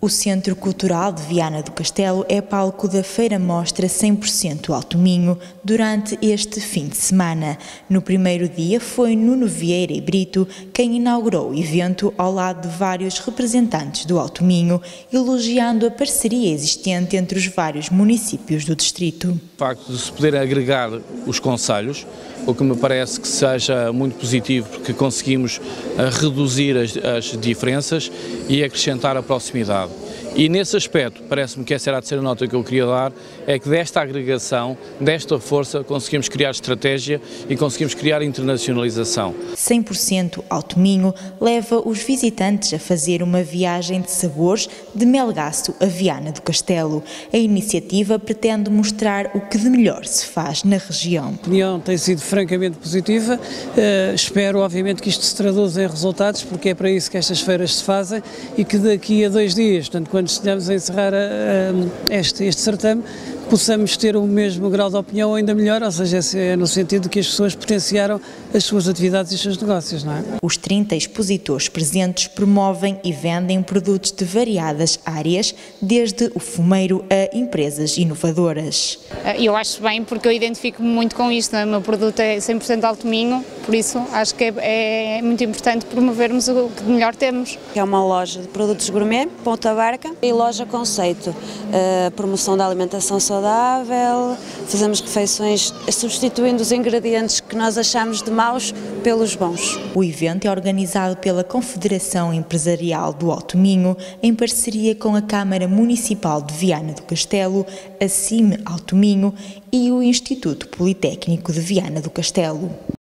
O Centro Cultural de Viana do Castelo é palco da Feira Mostra 100% Alto Minho durante este fim de semana. No primeiro dia foi Nuno Vieira e Brito quem inaugurou o evento ao lado de vários representantes do Alto Minho, elogiando a parceria existente entre os vários municípios do distrito. O facto de se poder agregar os conselhos, o que me parece que seja muito positivo, porque conseguimos eh, reduzir as, as diferenças e acrescentar a proximidade. E nesse aspecto, parece-me que essa era a terceira nota que eu queria dar, é que desta agregação, desta força, conseguimos criar estratégia e conseguimos criar internacionalização. 100% Alto Minho leva os visitantes a fazer uma viagem de sabores de Melgaço a Viana do Castelo. A iniciativa pretende mostrar o que de melhor se faz na região. A opinião tem sido francamente positiva. Uh, espero, obviamente, que isto se traduza em resultados, porque é para isso que estas feiras se fazem e que daqui a dois dias, portanto, quando estejamos a encerrar a, a, este, este certame, possamos ter o mesmo grau de opinião ou ainda melhor, ou seja, é no sentido de que as pessoas potenciaram as suas atividades e os seus negócios, não é? Os 30 expositores presentes promovem e vendem produtos de variadas áreas, desde o fumeiro a empresas inovadoras. Eh, eu acho bem porque eu identifico-me muito com isto, é? o meu produto é 100% alto minho, por isso acho que é, é, muito importante promovermos o que melhor temos. É uma loja de produtos gourmet, Ponta Barca, e loja conceito, uh, promoção da alimentação saudável saudável, fazemos refeições substituindo os ingredientes que nós achamos de maus pelos bons. O evento é organizado pela Confederação Empresarial do Alto Minho, em parceria com a Câmara Municipal de Viana do Castelo, a CIM Alto Minho e o Instituto Politécnico de Viana do Castelo.